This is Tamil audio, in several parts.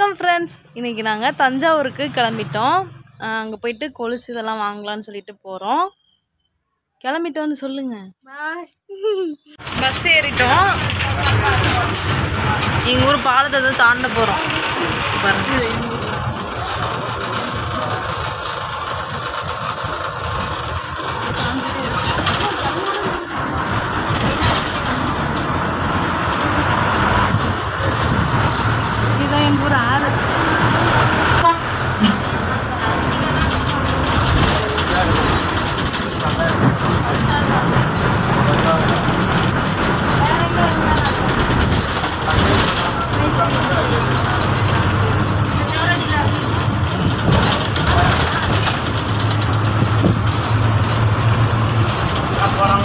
வணக்கம் ஃப்ரெண்ட்ஸ் இன்னைக்கு நாங்கள் தஞ்சாவூருக்கு கிளம்பிட்டோம். அங்கே போயிட்டு கொலுசு இதெல்லாம் வாங்கலாம்னு சொல்லிட்டு போகிறோம் கிளம்பிட்டோன்னு சொல்லுங்க. பஸ் ஏறிட்டோம். எங்கள் ஊர் பாலத்தை தாண்ட போகிறோம் பாருங்க இதுதான் எங்கள் ஊர் ஆறு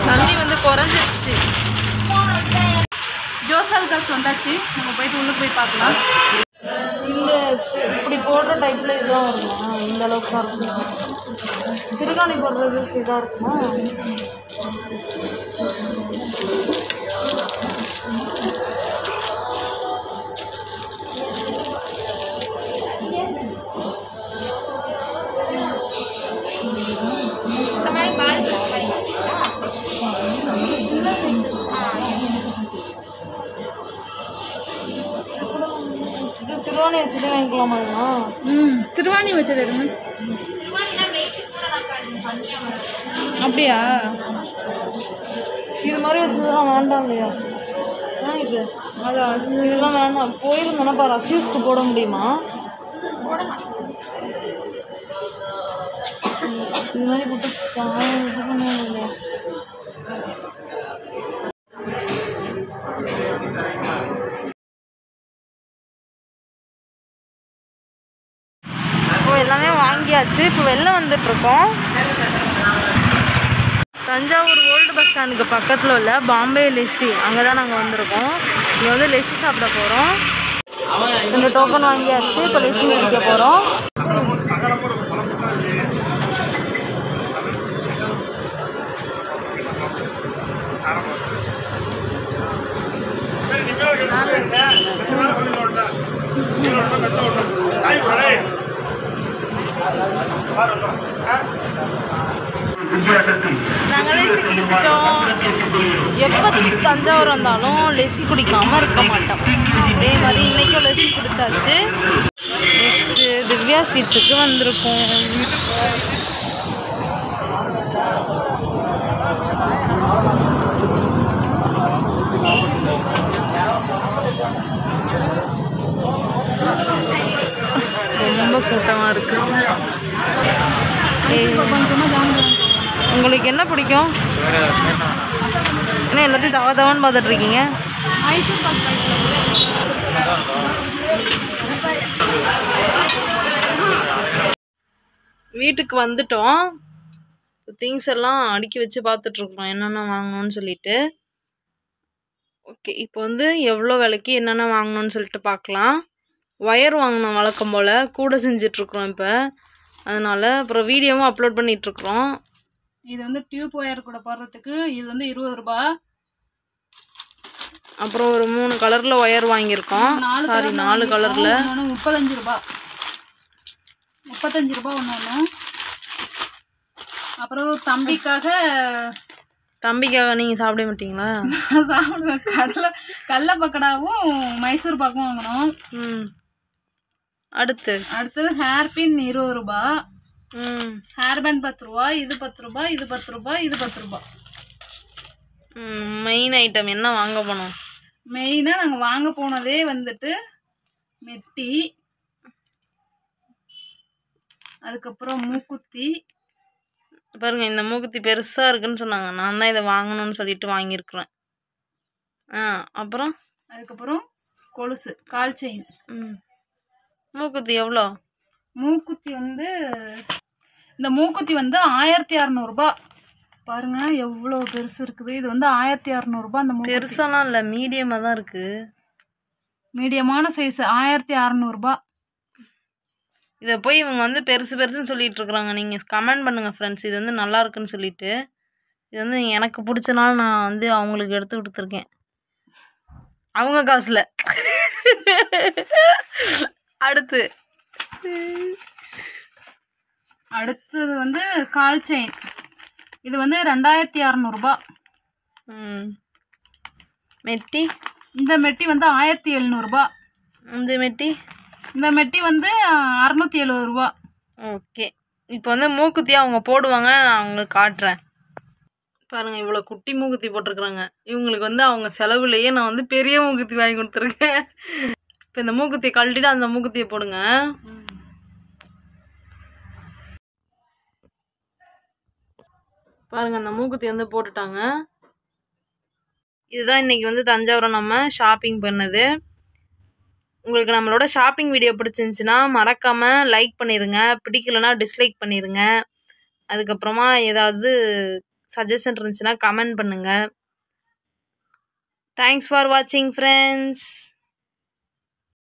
தண்ணி வந்து குறைஞ்சிருச்சு ஜோசல் காசு வந்தாச்சு. நம்ம போயிட்டு உள்ளே போய் பார்க்கலாம். இந்த இப்படி போடுற டைப்பில் இதுதான் இருக்குமா இந்த அளவுக்கு தான் இருக்கும்? திருகாணி போடுறதுக்கு இதாக இருக்குமா? திருவாணி வச்சுட்டு வாங்கிக்கலாமாங்கண்ணா ம் திருவாணி வச்சது எடுங்க. அப்படியா? இது மாதிரி வச்சதுலாம் வேண்டாம் இல்லையா? இது. அதான். இதெல்லாம் வேண்டாம். போயிருந்தோன்னா பாரு அஃப்யூஸ்க்கு போட முடியுமா? இது மாதிரி போட்டு ஆச்சு இப்போ வெளில வந்துட்டுருக்கோம். தஞ்சாவூர் ஓல்டு பஸ் ஸ்டாண்டுக்கு பக்கத்தில் உள்ள பாம்பே லெஸ்ஸி அங்கே தான் நாங்கள் வந்திருக்கோம். இங்கே வந்து லெஸ்ஸி சாப்பிட போகிறோம் இந்த டோக்கன் வாங்கியாச்சு. இப்போ லெஸ்ஸி குடிக்க போகிறோம் நாங்கள் லெஸ்ஸி குடிச்சிட்டோம் எப்போ தஞ்சாவூர் வந்தாலும் லெஸ்ஸி குடிக்காமல் இருக்க மாட்டோம். அதே மாதிரி இன்றைக்கும் லெஸ்ஸி குடிச்சாச்சு. நெக்ஸ்ட்டு திவ்யா ஸ்வீட்ஸுக்கு வந்திருக்கோம். கூட்டமாக இருக்குது உங்களுக்கு என்ன பிடிக்கும்? என்ன எல்லாத்தையும் தவ தவன்னு பார்த்துட்டு இருக்கீங்க? மைசூர் பாக் வீட்டுக்கு வந்துட்டோம். திங்ஸ் எல்லாம் அடுக்கி வச்சு பார்த்துட்ருக்குறோம் என்னென்ன வாங்கணும்னு சொல்லிட்டு. ஓகே இப்போ வந்து எவ்வளோ விலைக்கு என்னென்ன வாங்கணும்னு சொல்லிட்டு பார்க்கலாம். ஒயர் வாங்கணும் வழக்கம் போல் கூட செஞ்சிட்ருக்குறோம் இப்போ. அதனால் அப்புறம் வீடியோவும் அப்லோட் பண்ணிகிட்ருக்குறோம் இது வந்து டியூப் ஒயர் கூட போடுறதுக்கு இது வந்து இருபது ரூபா. அப்புறம் ஒரு மூணு கலரில் ஒயர் வாங்கியிருக்கோம். சாரி நாலு கலரில் முப்பத்தஞ்சு ரூபா. முப்பத்தஞ்சு ரூபா ஒன்று ஒன்று அப்புறம் தம்பிக்காக தம்பிக்காக நீங்கள் சாப்பிட மாட்டீங்களா? சாப்பிடுவேன். கடலை கடலை பக்கடாவும் மைசூர் பாக்கும் வாங்கினோம். ம். அடுத்து. அடுத்தது ஹேர் பின் இருபது ரூபா. ஹேர் பேண்ட் பத்து ரூபா இது பத்து ரூபா இது பத்து ரூபா இது பத்து ரூபா. மெயின் ஐட்டம் என்ன வாங்க போனோம்? மெயினாக நாங்கள் வாங்க போனதே வந்துட்டு மெட்டி அதுக்கப்புறம் மூக்குத்தி. பாருங்க இந்த மூக்குத்தி பெருசாக இருக்குன்னு சொன்னாங்க. நான் தான் இதை வாங்கணும்னு சொல்லிட்டு வாங்கியிருக்கிறேன். ஆ அப்புறம்? அதுக்கப்புறம் கொலுசு கால் செயின். ம். மூக்குத்தி எவ்வளோ மூக்குத்தி வந்து இந்த மூக்குத்தி வந்து ஆயிரத்தி அறநூறுபா. பாருங்க எவ்வளோ பெருசு இருக்குது. இது வந்து ஆயிரத்தி அறநூறுபா அந்த பெருசாலாம் இல்லை மீடியமாக தான் இருக்குது மீடியமான சைஸ் ஆயிரத்தி அறநூறுபா. இதை போய் இவங்க வந்து பெருசு பெருசுன்னு சொல்லிட்டு இருக்கிறாங்க. நீங்கள் கமெண்ட் பண்ணுங்கள் ஃப்ரெண்ட்ஸ் இது வந்து நல்லா இருக்குன்னு சொல்லிட்டு. இது வந்து எனக்கு பிடிச்சனால நான் வந்து அவங்களுக்கு எடுத்து கொடுத்துருக்கேன். அவங்க காசில். அடுத்து. அடுத்தது வந்து கால் செயின். இது வந்து ரெண்டாயிரத்தி அறநூறுபா. மெட்டி? இந்த மெட்டி வந்து ஆயிரத்தி எழுநூறுபா. இந்த மெட்டி? இந்த மெட்டி வந்து அறநூற்றி எழுபது ரூபா ஓகே. இப்போ வந்து மூக்குத்தி அவங்க போடுவாங்க நான் அவங்களுக்கு காட்டுறேன். பாருங்க இவ்வளோ குட்டி மூக்குத்தி போட்டிருக்குறாங்க. இவங்களுக்கு வந்து அவங்க செலவுலையே நான் வந்து பெரிய மூக்குத்தி வாங்கி கொடுத்துருக்கேன். இப்போ இந்த மூக்குத்தி கழட்டிட்டு அந்த மூக்குத்தியை போடுங்க. பாருங்க அந்த மூக்குத்தி வந்து போட்டுட்டாங்க. இதுதான் இன்னைக்கு வந்து தஞ்சாவூரம் நம்ம ஷாப்பிங் பண்ணது. உங்களுக்கு நம்மளோட ஷாப்பிங் வீடியோ பிடிச்சிருந்துச்சுன்னா மறக்காமல் லைக் பண்ணிடுங்க பிடிக்கலனா டிஸ்லைக் பண்ணிடுங்க அதுக்கப்புறமா ஏதாவது சஜஷன் இருந்துச்சுன்னா கமெண்ட் பண்ணுங்கள் தேங்க்ஸ் ஃபார் வாட்சிங் ஃப்ரெண்ட்ஸ்